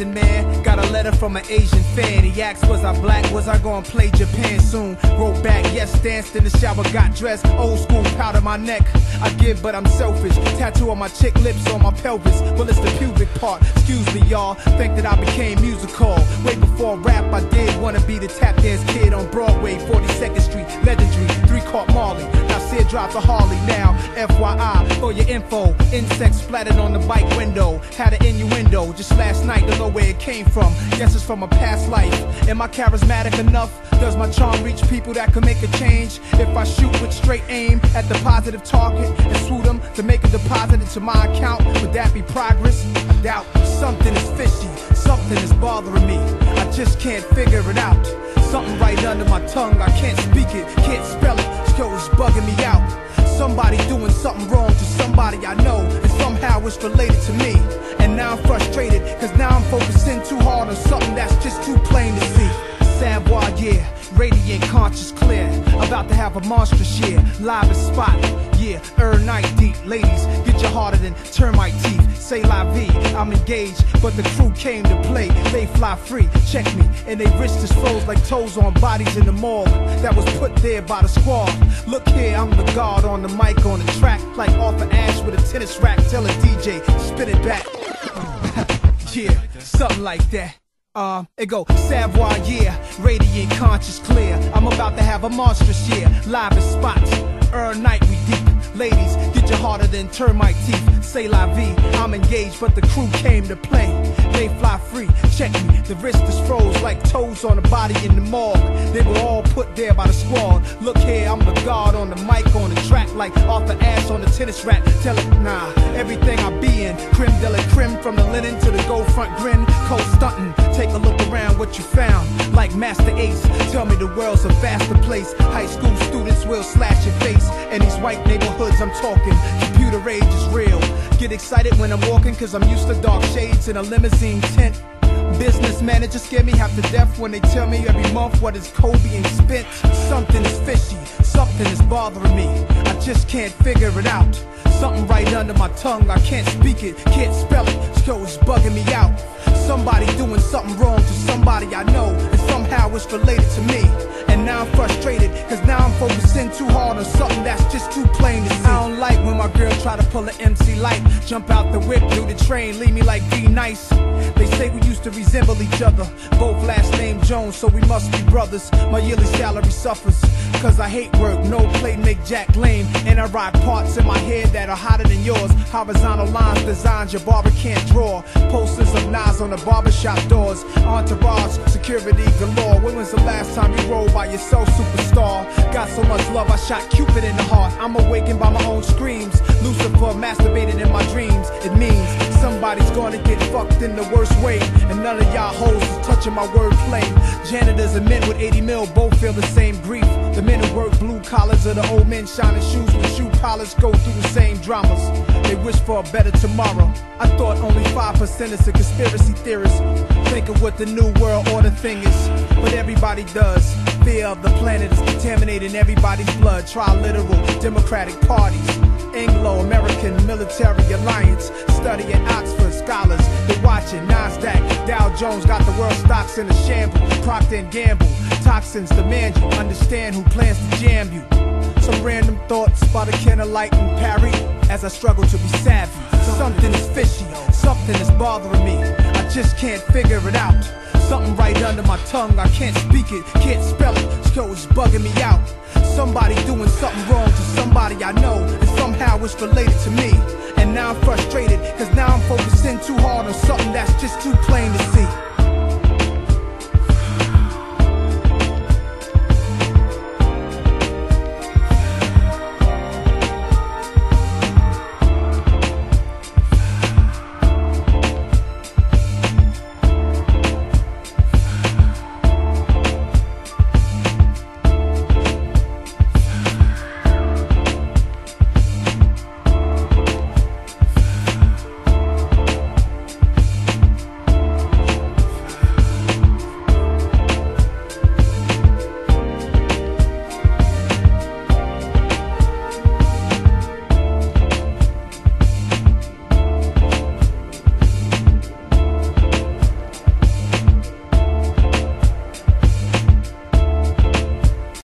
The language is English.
and man from an Asian fan. He asked, Was I black? Was I gonna play Japan soon? Wrote back, yes, danced in the shower, got dressed. Old school, powder my neck. I give, but I'm selfish. Tattoo on my chick lips, on my pelvis. Well, it's the pubic part. Excuse me, y'all. Think that I became musical. Way before rap, I did wanna be the tap dance kid on Broadway, 42nd Street, legendary. Three Court Marley. Now, Sid dropped a Harley now. FYI, for your info. Insects splattered on the bike window. Had an innuendo just last night, don't know where it came from. Guess it's from a past life. Am I charismatic enough? Does my charm reach people that can make a change? If I shoot with straight aim at the positive target and swoop them to make a deposit into my account, would that be progress? I doubt. Something is fishy, something is bothering me. I just can't figure it out. Something right under my tongue, I can't speak it, can't spell it. Yo, it's bugging me out. Somebody doing something wrong to somebody I know, and somehow it's related to me. And now I'm frustrated, cause now focusing too hard on something that's just too plain to see. Savoir, yeah, radiant, conscious, clear. About to have a monstrous year, live as spot, yeah, er night deep. Ladies, get your harder than termite teeth. Say la vie, I'm engaged, but the crew came to play. They fly free, check me, and they wrists is froze like toes on bodies in the mall that was put there by the squad. Look here, I'm the guard on the mic on the track, like Arthur Ashe with a tennis rack. Tell a DJ, spin it back. Yeah, something like that. Um, it go Savoir, yeah, radiant, conscious, clear. I'm about to have a monstrous year, live in spots. Earl night, we deep. Ladies, get your harder than termite teeth. Say la vie, I'm engaged, but the crew came to play. They fly free, check me. The wrist is froze like toes on a body in the morgue. They were all put there by on the mic on the track, like Arthur Ashe on the tennis rack. Tell it, nah, everything I be in. Creme de la creme, from the linen to the gold front grin. Cold stunting, take a look around what you found. Like Masta Ace, tell me the world's a faster place. High school students will slash your face. And these white neighborhoods I'm talking, computer age is real. Get excited when I'm walking, cause I'm used to dark shades in a limousine tent. Business managers scare me half to death when they tell me every month what is cold being spent. Something is fishy, something is bothering me. I just can't figure it out. Something right under my tongue, I can't speak it, can't spell it. Yo, it's bugging me out. Somebody doing something wrong to somebody I know, and somehow it's related to me. And now I'm frustrated, cause now I'm focusing too hard on something that's just too plain to see. I don't like when my girl try to pull an MC Lyte, jump out the whip, do the train, leave me like be nice. They say we used to resemble each other, both last name Jones, so we must be brothers. My yearly salary suffers, cause I hate work, no play make Jack lame. And I ride parts in my head that are hotter than yours. Horizontal lines, designs your barber can't draw. Posters of knives on the barbershop doors. Entourage, security galore. When was the last time you rode by yourself, superstar? Got so much love, I shot Cupid in the heart. I'm awakened by my own screams. Lucifer masturbated in my dreams. It means somebody's gonna get fucked in the worst way. And none of y'all hoes is touching my word wordplay. Janitors and men with 80 mil both feel the same grief. The men who work blue collars or the old men shining shoes with shoe polish go through the same dramas. They wish for a better tomorrow. I thought only 5% is a conspiracy theorist. Think of what the new world order thing is. But everybody does. Fear of the planet is contaminating everybody's blood. Try literal democratic parties. Anglo-American Military Alliance. Study at Oxford, scholars. They watching NASDAQ. Dow Jones got the world stocks in a shambles. Procter and Gamble. Toxins demand you understand who plans to jam you. Some random thoughts about a can of light and parry as I struggle to be savvy. Something is fishy, something is bothering me. I just can't figure it out. Something right under my tongue, I can't speak it, can't spell bugging me out. Somebody doing something wrong to somebody I know, and somehow it's related to me. And now I'm frustrated, cause now I'm focusing too hard on something that's just too plain to see.